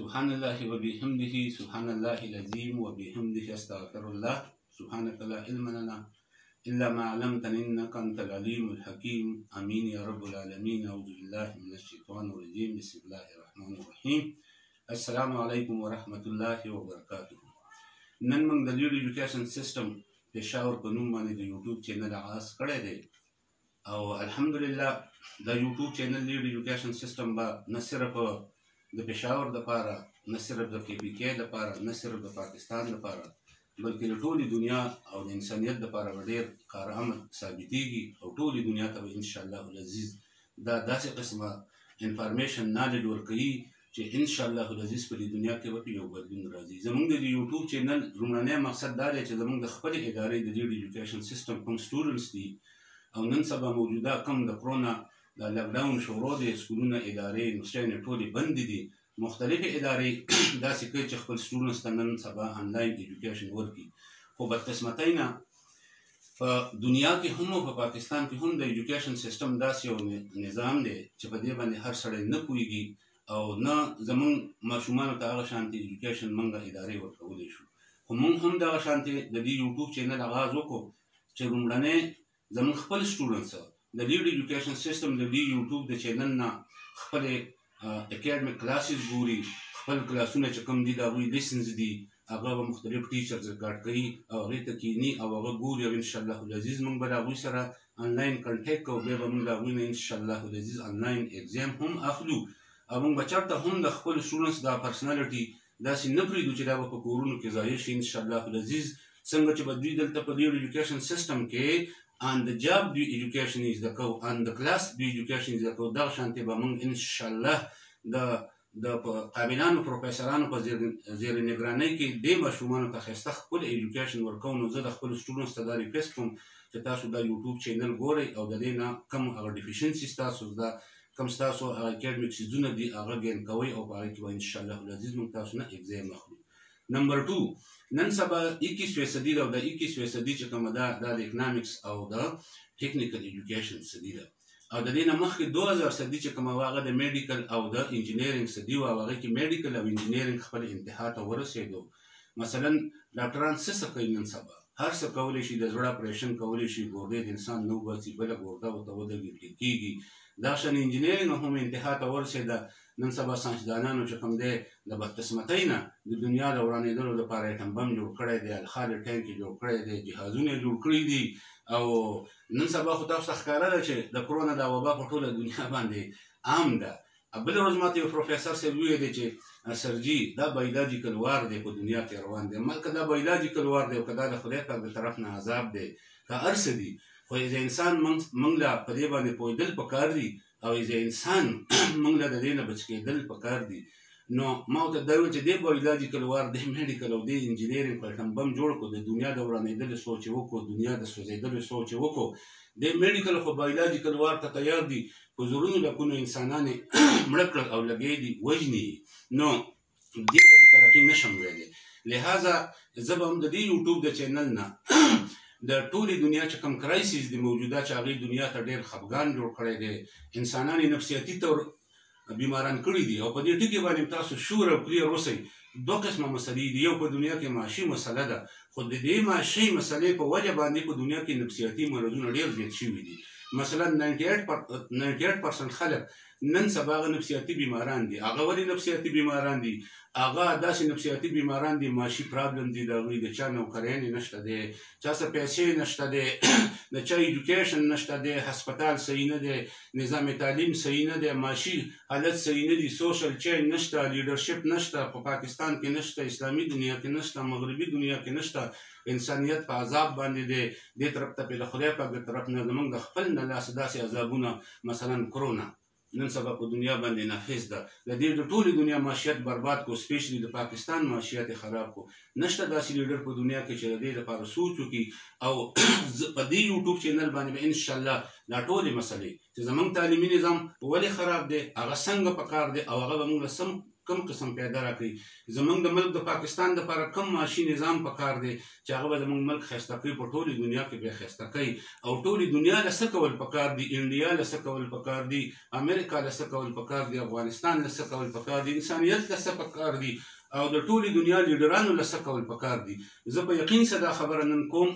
سبحان الله وبحمده سبحان الله العظيم وبحمده استغفر الله سبحانك لا علم لنا إلا ما علمتنا إنك أنت العليم الحكيم آمين يا رب العالمين أعوذ بالله من الشيطان الرجيم بسم الله الرحمن الرحيم السلام عليكم ورحمة الله وبركاته نن موږ د لیډ ایجوکیشن سیستم پېښور په نوم باندې د یوټیوب چینل آغاز کړی دی او الحمدلله دا یوټیوب چینل لیډ ایجوکیشن سیستم به نه صرف د پېښور لپاره نه صرف د کې پي کې لپاره نه صرف د پاکستان لپاره بلکې د ټولې دنیا او د انسانیت لپاره به ډېر کارآمد ثابتېږي او ټولې دنیا ته به انشاءالله العزیز دا داسې قسمه انفارمیشن نالج ورکوي چې ان شاء الله العزیز په دې دنیا کې به یو بدلون راځي زمونږ د یوټیوب چینل لومړنی مقصد دا دی چې زمونږ د خپل ادارې د دې ایجوکیشن سیستم کوم سټوډنټس دي او نن سبا موجوده کوم د کرونا د لاک ډاون شروع دی سکولونه ادارې یونیورسټیانې ټولې بندې دي مختلفې ادارې داسې کوي چې خپل سټوډنټس ته نن سبا انلاین ایجوکیشن ورکړي خو بدقسمتۍ نه په دنیا کې هم او په پاکستان کې هم د ایجوکیشن سیستم داسې یو نظام دی چې په دې باندې هر سړی نه پوهېږي او نه زمونږ ماشومانو ته هغه شانتې ایجوکیشن موږ ادارې ورکولی شو خو موږ هم دغه شانتې د دې یوټیوب چینل آغاز وکړو چې لومړنی زمونږ خپل سټوډنټس د لیډ ایجوکیشن سیستم د دی یوټیوب د چینل نه خپل اکیډمیک کلاسز ګوري خپل کلاسونه چې کوم دي دا وی لیسنز دي هغه به مختلف ټیچرز ریکارډ کوي او هغه ته کینی او هغه ګوري او ان شاء الله العزیز موږ به هغه سره انلاین کنټیکټ کوو به موږ هغه نه ان شاء الله العزیز انلاین ایگزام هم اخلو او موږ چرته هم د خپل سټوډنټس دا پرسنالټي داسې نه پرېږدو چې دا به په کورونو کې ضایع شي انشاءالله العزیز څنګه چې به دوی دلته په دې ایجوکیشن سیستم کې آن د جاب دوی ایجوکیشن یې زده کوو آن د کلاس دوی ایجوکیشن یې زده کوو دغه شانتې به موږ انشاءالله د د قابلانو پروفیسورانو په زیر نگرانۍ کې دې ماشومانو ته ښایسته ښکلې ایجوکیشن ورکوو نو زه د خپلو سټوډنټس ته دا ریکویسټ کوم چې تاسو دا یوټیوب چینل ګورئ او د دې نه کوم هغه ډیفیشنسي ستاسو ده کوم ستاسو هغه اکیډمیک سیزونه دي هغه ګین کوي او په هغه کې به ان شاء الله العزیز موږ تاسو نه ایگزام اخلو نمبر 2 نن سبا 21 فیصدي دا 21 فیصدي چې کومه ده دا د اکونومکس او د ټیکنیکل ایجوکیشن سدي ده او د دې نه مخکې 2000 صدي چې کومه واغه د میډیکل او د انجینیرینګ صدي و هغه کې میډیکل او انجینیرینګ خپل انتها ته ورسېدو مثلا ډاکټران څه څه کوي نن سبا هر څه کولی شي د زړه اپریشن کولی شي ګوردې د انسان نه وباسي بله ګورده ورته ودرېږي ټیک کېږي دا شان انجینرینګ هم انتها ته ورسېده نن سبا ساینسدانانو چې کوم دی د بدقسمتۍ نه د دنیا د ورانېدلو لپاره ایټم بم جوړ کړی دی الخالې ټانک یې جوړ کړی دی جهازونه یې جوړ کړي دي او نن سبا خو تاسو ته ښکاره ده چې د کرونا دا وبا په ټوله دنیا باندې عام ده بل ورځ ماته یو پروفیسور صاحب ویلې چې سرجی دا بایولوژیکل وار دی په دنیا کې روان دی ملک دا بایولوژیکل وار دی او کدا د خدای پاک د طرف نه عذاب دی که ارس دی خو یې انسان موږ لا په دې باندې پوهېدل پکار دي او یې انسان موږ لا د دې نه بچ کېدل پکار دي نو ما ورته دا وویل چې دې بایولوژیکل وار دې میډیکل او دې انجینیرینګ په اټم بم جوړ کړو د دنیا د ورانېدلو سوچ یې وکړو دنیا د سوځېدلو سوچ یې وکړو دې میډیکل خو بایولوژیکل وار ته تیار دي په زړونو لکونو انسانان مړه کړل او لګې دي وژني نو دې ته ترقي نشم ویلی لهذا زه به هم د دې یوټیوب د چینل نه د ټولې دنیا چې کم کرایسیس دی موجوده چې هغې دنیا ته ډېر خفګان جوړ کړی دی انسانان یې نفسیاتي طور بیماران کړي دي او په دې ټکي باندې تاسو شور او کلیر اوسئ دوه قسمه مسلې دي یو په دنیا کې معاشي مسله ده خو د دې معاشي مسلې په وجه باندې په دنیا کې نفسیاتي مرضونه ډیر زیات شوي دي مثلا 98% خلک نن سبا غ نفسیاتي بیماران دي هغه ولې نفسیاتي بیماران دي هغه داسې نفسیاتي بیماران دي معاشي پرابلم دي دا غوي د چا نوکرین نشته دي چا سره پیسې نشته دی د چا ایډوکیشن نشته دی هسپتال صحیح نه دی نظام تعلیم صحیح نه دی معاشي حالت صحیح نه دی سوشل چین نشته لیډرشپ نشته په پاکستان کې نشته اسلامي دنیا کې نشته مغربي دنیا کې نشته انسانیت په عذاب باندې دی دې طرف ته په خدای پاک طرف نه زمونږ د خپل نه لاس داسې عذابونه مثلا کرونا نن سبا په دنیا باندې نافذ ده د دې د ټولې دنیا معاشیت برباد کو سپیشلی د پاکستان معاشیت خراب کو نشته داسې لیډر په دنیا کې چې د دې لپاره سوچ وکړي او په دې یوټیوب چینل باندې به ان شاء الله دا ټولې مسلې چې زمونږ تعلیمي نظام ولې خراب دی هغه څنګه پکار دی او هغه به موږ سم کوم قسم پیدا راکړي زمونږ د ملک د پاکستان د لپاره کوم معاشي نظام پکار دی چې هغه به زمونږ ملک خسته کوي په ټولي دنیا کې به خسته کوي او ټولي دنیا له څه کول پکار دی انډیا له څه کول پکار دی امریکا له څه کول پکار دی افغانستان له څه کول پکار دی انسانیت له څه پکار دی او د ټولي دنیا لیډرانو له څه کول پکار دی زه په یقین سره دا خبره نن کوم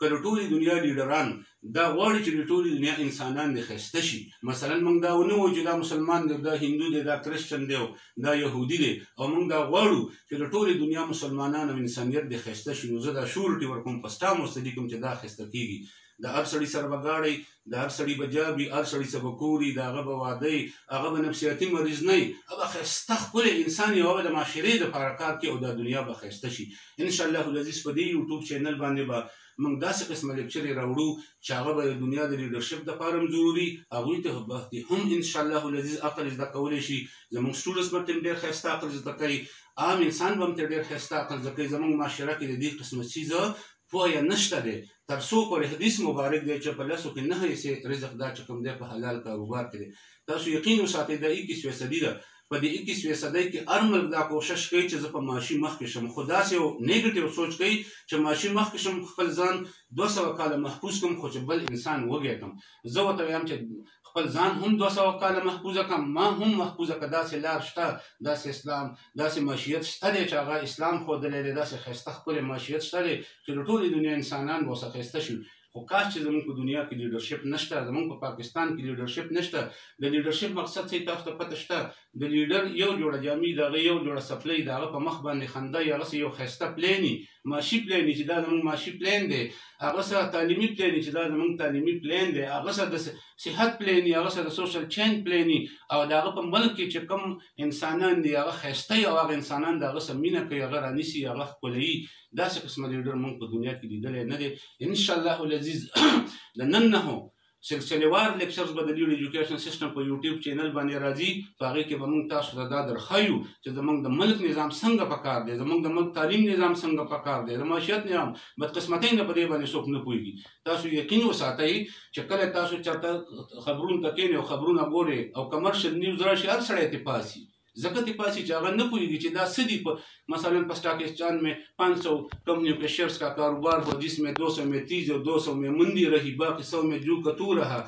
که د ټولي دنیا لیډران دا غواړي چې د ټولې دنیا انسانان دې خسته شي مثلا موږ دا ونه وو چې دا مسلمان دی دا هندو دی دا کرسچن دی دا يهودي دی او موږ دا غواړو چې د ټولې دنیا مسلمانان او انسانیت دې خسته شي نو زه دا شورټي ورکوم په ستا مستدي کوم چې دا خسته کیږي د هر سړي سره به ګاړی د هر سړي به جاب وي هر سړي څه به کور وي د هغه به واده وي هغه به نفسیاتي مریض نه وي هغه ښایسته ښکلی انسان یو هغه د معاشرې دپاره کار کوي او دا دنیا به ښایسته شي انشاءالله العزیز په دې یوټیوب چینل باندې به موږ داسې قسمه لیکچرې راوړو چې هغه به د دنیا د لیډرشپ دپاره هم ضروري هغوی ته به دې هم انشاءالله العزیز عقل زده کولی شي زموږ سټوډنټس به ترې ډېر ښایسته عقل زده کوي عام انسان به هم ترې ډېر ښایسته عقل زده کوي زموږ معاشره کې د دې قسمه څیز پوهه نشته دی تر څو پورې حدیث مبارک دی چې په لسو کې نهه حصې رزق دا چې کوم دی په حلال کاروبار کې دی تاسو یقین وساتئ دا یکیس فیصدي ده په دې اکیس فیصدۍ کې هر ملک دا کوښښ کوي چې زه په معاشي مخکې شم خو داسې یو نیګټیو سوچ کوي چې معاشي مخکې شم خپل ځان دوه سوه کاله محفوظ کړم خو چې بل انسان وږی کړم زه ورته وایم چې خپل ځان هم دوه سوه کاله محفوظ کړم ما هم محفوظ کړه داسې لار شته داسې اسلام داسې معاشیت شته دی چې هغه اسلام ښودلی دی داسې ښایسته ښکلی معاشیت شته دی چې د ټولې دنیا انسانان به ورسره ښایسته شي خو کاش چې زموږ په دنیا کې لیډرشپ نشته زموږ په پاکستان کې لیډرشپ نشته د لیډرشپ مقصد څه تاسو ته پته شته د لیډر یو جوړه جامې دا یو جوړه سپلې دا په مخ باندې خنده یا غس یو خسته پلاني ماشي پلاني چې دا زموږ ماشي پلان دی هغه سره تعلیمي پلاني چې دا زموږ تعلیمي پلان دی هغه سره د صحت پلاني هغه سره د سوشل چین پلاني او دا په ملک کې چې کم انسانان دی هغه خسته او هغه انسانان دا غس مینه کوي هغه رانیسي هغه خپلې داسې قسمه لیډر موږ په دنیا کې لیدلی نه دی ان شاء الله العزیز د نن نه هم سلسله وار لیکچرز به د لیډ ایجوکیشن سیستم په یوټیوب چینل باندې راځي په هغه کې به موږ تاسو ته دا درخایو چې زموږ د ملک نظام څنګه پکار دی زموږ د ملک تعلیم نظام څنګه پکار دی د معاشیت نظام بدقسمتۍ نه په دې باندې څوک نه پوهیږي تاسو یقین وساتئ چې کله تاسو چرته خبرونه تکینې او خبرونه ګورئ او کمرشل نیوز راشي هر سړی ته پاسي ځکه تی پاسی چې هغه نه پوهیږي چې دا څه دي په مثلا په سټاک ایکسچانج مې 500 کمپنیو کې شیئرز کا کاروبار هو جس مې 200 مې تیز او 200 مې مندي رہی باقي 100 مې جو کتو رہا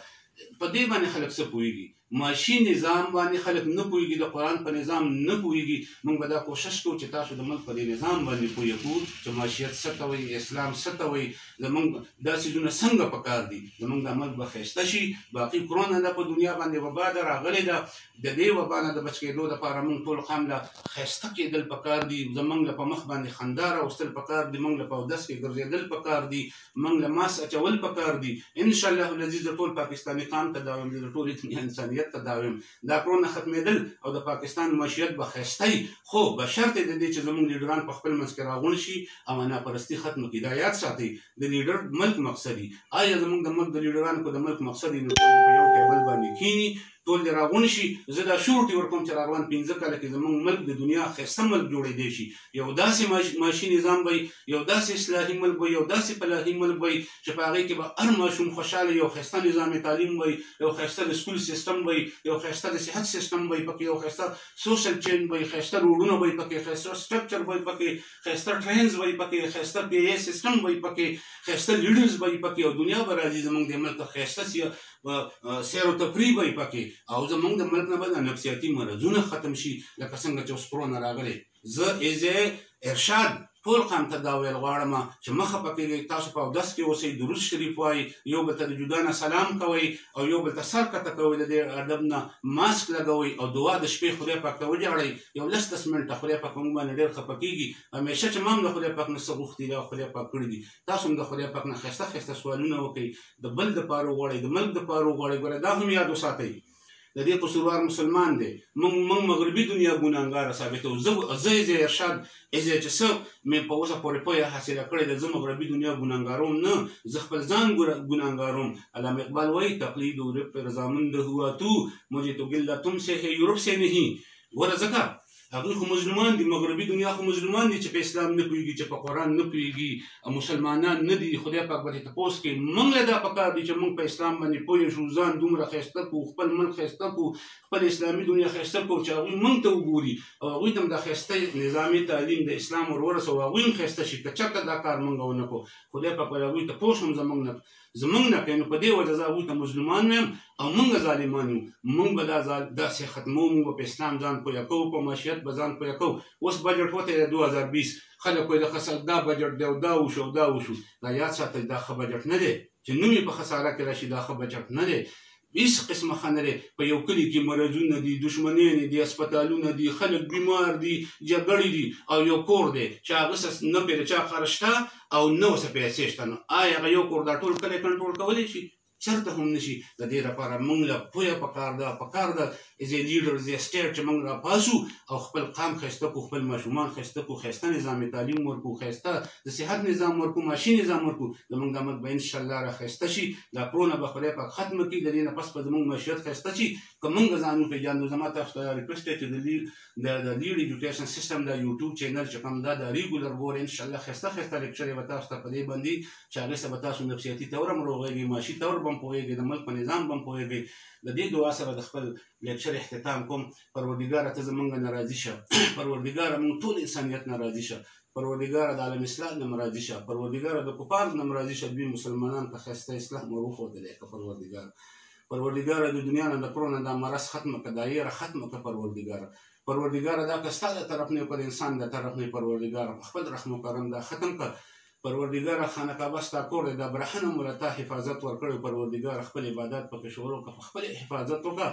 په دې باندې خلک څه پوهیږي معاشي نظام باندې خلک نه پوهیږي د قران په نظام نه پوهیږي موږ به دا کوشش کوو چې تاسو د ملک په دې نظام باندې پوه کړو چې معاشیت څه ته وایي اسلام څه ته وایي زموږ دا څیزونه څنګه پکار دي زموږ د ملک به ښایسته شي باقي کرونه ده په دنیا باندې وبا ده راغلې ده د دې وبا نه د بچ کېدو لپاره موږ ټول قام له ښایسته کېدل پکار دي، زموږ له په مخ باندې خندا راوستل پکار دي، موږ له په اودس کې ګرځېدل پکار دي، موږ له ماسک اچول پکار دي. ان شاء الله العزیز زه ټول پاکستاني قام ته دا وایم، زه د ټولې دنیا انسانیت ته دا وایم، دا کرونا ختمېدل او د پاکستان معشیت به ښایسته وي، خو به شرط د دې چې زموږ لیډران په خپل منځ کې راغونډ شي او انا پرستي ختمه کړي. دا یاد ساتئ، د لیډر ملک مقصد وي. ایا زموږ د ملک د لیډرانو که د ملک مقصد وي، نو ټول به په یو ټېبل باندې کېني، ټول دې راغونډ شي زه دا شورټي ورکوم چې راروان پنځه کاله کې زمونږ ملک د دنیا ښایسته ملک جوړېدی شي یو داسې معاشي نظام به یو داسې اصلاحي ملک به یو داسې فلاحي ملک به چې په هغې کې به هر ماشوم خوشحاله یو ښایسته نظام تعلیم وي یو ښایسته د سکول سیستم وي یو ښایسته د صحت سیستم وي پکې یو ښایسته سوشل چین وي ښایسته روډونه وي پکې ښایسته سټرکچر وي پکې ښایسته ټرینز وي پکې ښایسته پی ای سیستم وي پکې ښایسته لیډرز وي پکې او دنیا به راځي زمونږ د ملک ښایسته سیر او تفریح به پکې او زمونږ د ملک نه به د نفسیاتي مرضونه ختم شي لکه څنګه چې اوس کرونا راغلی زه ایز ارشاد ټول قام ته دا ویل غواړم چې مخه پکې تاسو په داس کې اوسئ درود شریف وای یو بل ته د جدا نه سلام کوئ او یو بل ته سر کته کوئ د دې ادب نه ماسک لګوئ او دعا د شپې خدای پاک ته وجاړئ یو لس دس منټه خدای پاک موږ باندې ډېر خفه کیږي همیشه چې مام د خدای پاک نه څه غوښتي دا خدای پاک کړي دي تاسو هم د خدای پاک نه ښایسته ښایسته سوالونه وکړئ د بل د پاره وغواړي د ملک د پاره وغواړي ګوره دا هم یاد وساتئ د دې قصوروار مسلمان دی موږ موږ مغربي دنیا ګناهګار ثابتو زه زه یې ارشاد یې چې څه مې په اوسه پورې پوهه حاصله کړې ده زه مغربي دنیا ګناهګاروم نه زه خپل ځان ګناهګاروم علامه اقبال وایي تقلید یورپ پر زامن د هوا تو مجھے تو گلہ تم سے ہے یورپ سے نہیں ګوره ځکه هغوی خو مظلومان دي مغربي دنیا خو مظلومان دي چې په اسلام نه پوهېږي چې په قرآن نه پوهېږي او مسلمانان نه دي خدای پاک به دې تپوس کوي موږ له دا پکار دي چې موږ په اسلام باندې پوه شو ځان دومره ښایسته کړو خپل ملک ښایسته کړو خپل اسلامي دنیا ښایسته کړو چې هغوی موږ ته وګوري او هغوی ته هم دا ښایسته نظامي تعلیم د اسلام ور ورسوو هغوی هم ښایسته شي که چېرته دا کار موږ ونه کړو خدای پاک به هغوی تپوس هم زموږ نه زمونږ نه کوي نو په دې وجه زه هغوی ته مظلومان ویم او مونږ ظالمان یو مونږ به دا ځال داسې ختمو مونږ به په اسلام ځان پوهه کوو په معاشیت به ځان پوهه کوو اوس بجټ وته دی دوه هزار بیس خلک وایي د خسر دا بجټ دی او دا وشو او دا وشو دا یاد ساتئ دا ښه بجټ نه دی چې نوم یې په خساره کې راشي دا ښه بجټ نه دی هیڅ قسمه ښه نه دی په یو کلي کې مرضونه دي دښمنیانې دي هسپتالونه دي خلک بیمار دي جګړې دي او یو کور دی چې هغه څه نه پرې د چا قرض شته او نه ورسه پیسې شته نو آیا هغه یو کور دا ټول کلی کنټرول کولی شي چرته هم نشي د دې لپاره موږ له پوهه پکار ده پکار ده از ای لیډر از ای سټیټ چې موږ راپاسو او خپل قام خسته کو خپل ماشومان خسته کو خسته نظام تعلیم ورکو خسته د صحت نظام ورکو ماشي نظام ورکو زموږ د ملک به ان شاء الله را خسته شي دا کرونا به خدای پاک ختم کړي د دې نه پس په زموږ معیشت خسته شي که موږ ځان وپېژنو زما تاسو ته ریکوست دی چې د لیډ د د لیډ ایجوکیشن سیستم د یوټیوب چینل چې کوم دا د ریګولر ګور ان شاء الله خسته خسته لیکچر به تاسو ته په دې باندې چې هغه سبا تاسو نفسیاتي تور هم روغېږي معاشي تور بم پوهېږي د ملک په نظام بم پوهېږي د دې دعا سره د خپل لیکچر اختتام کوم پروردګار ته زمونږ ناراضي شه پروردګار مونږ ټول انسانیت ناراضي شه پروردګار د عالم اسلام نه مرادي شه پروردګار د کفار نه مرادي شه دوی مسلمانان په خسته اسلام وروخودلې که پروردګار پروردګار د دنیا نه د کرونه دا مرض ختمه که دا یره ختمه که پروردګار پروردګار دا که ستا د طرف نه پر انسان د طرف نه پروردګار خپل رحم و کرم دا ختم که پروردګار خانه کعبه ستا کور دی دا برحنه مو له تا حفاظت ورکړی پروردګار خپل عبادت پکې شروع کړه په خپل حفاظت وکړه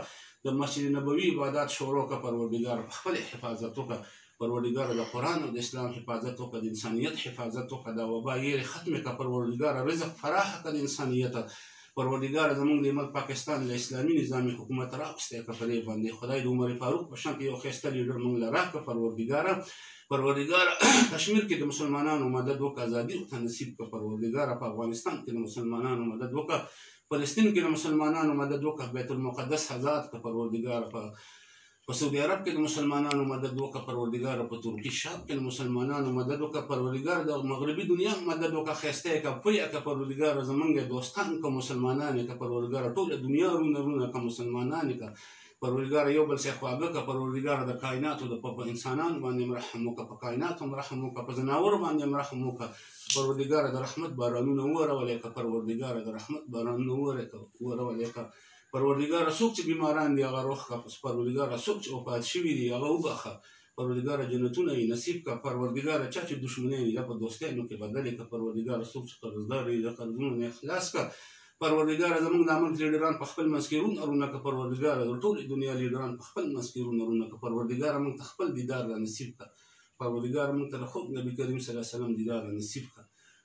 د مسجد نبوي عبادت شروع کړه پروردګار په خپل حفاظت وکړه پروردګار د قرآن او د اسلام حفاظت وکړه د انسانیت حفاظت وکړه دا وبا یې ختمې کړه پروردګار رزق فراخ کړه د انسانیت پروردګار زمونږ دې ملک پاکستان له اسلامي نظامي حکومت راوستی که په دې باندې خدای د عمر فاروق په شان یو ښایسته لیډر مونږ له راکه پروردګاره پروردګار کشمیر کې د مسلمانانو مدد وکړه ازادي ورته نصیب کړه پروردګار په افغانستان کې د مسلمانانو مدد وکړه فلسطین کې د مسلمانانو مدد وکړه بیت المقدس آزاد کړه پروردګار په په سعودي عرب کې د مسلمانانو مدد وکړه پروردګار په ترکي شام کې د مسلمانانو مدد وکړه پروردګار د مغربي دنیا مدد وکړه خسته کا پویا کا پروردګار زمونږ دوستان کا مسلمانان کا پروردګار ټول دنیا رونه رونه کا مسلمانان کا پروردګار یو بل څخه خواږه کا پروردګار د کائنات د په انسانان باندې مرحم وکړه په کائنات مرحم وکړه په جناور باندې مرحم وکړه پروردګار د رحمت بارانونه وره ولې کا پروردګار د رحمت بارانونه وره کا وره ولې کا پروردګار څوک چې بیماران دي هغه روح کا پس پروردګار څوک چې وفات شوی دي هغه وبخه پروردګار جنتونه یې نصیب کا پروردګار چا چې دښمنی یې په دوستانو کې بدلې کا پروردګار څوک چې قرضدار یې د قرضونو نه خلاص کا پروردګار زموږ د عمل لیډران په خپل منځ کې رون ارونه کا پروردګار د ټول دنیا لیډران په خپل منځ کې رون ارونه کا پروردګار موږ ته خپل دیدار را نصیب کا پروردګار موږ ته خود نبی کریم صلی الله علیه وسلم دیدار را نصیب کا